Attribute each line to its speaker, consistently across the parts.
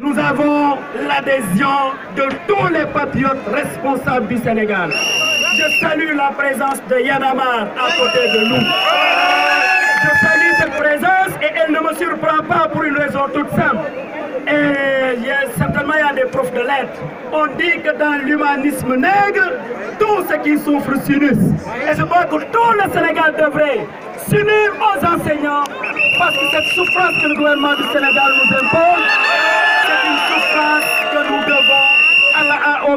Speaker 1: Nous avons l'adhésion de tous les patriotes responsables du Sénégal. Je salue la présence de Yanamar à côté de nous. Je salue cette présence et elle ne me surprend pas pour une raison toute simple. Et certainement, il y a des profs de lettres. On dit que dans l'humanisme nègre, tous ceux qui souffrent s'unissent. Et je crois que tout le Sénégal devrait s'unir aux enseignants parce que cette souffrance que le gouvernement du Sénégal nous impose,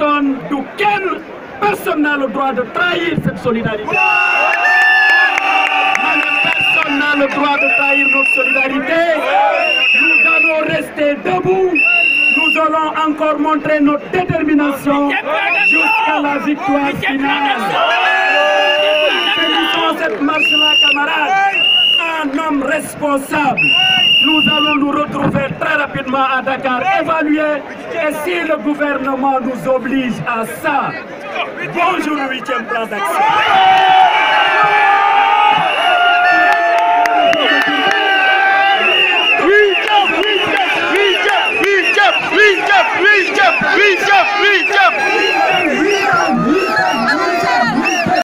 Speaker 1: personne personne n'a le droit de trahir cette solidarité. Personne n'a le droit de trahir notre solidarité. Nous allons rester debout. Nous allons encore montrer notre détermination jusqu'à la victoire finale. Finissons cette marche-là, camarades. Un homme responsable. Nous à Dakar, évaluer. Et si le gouvernement nous oblige à ça, bonjour le huitième plan d'action.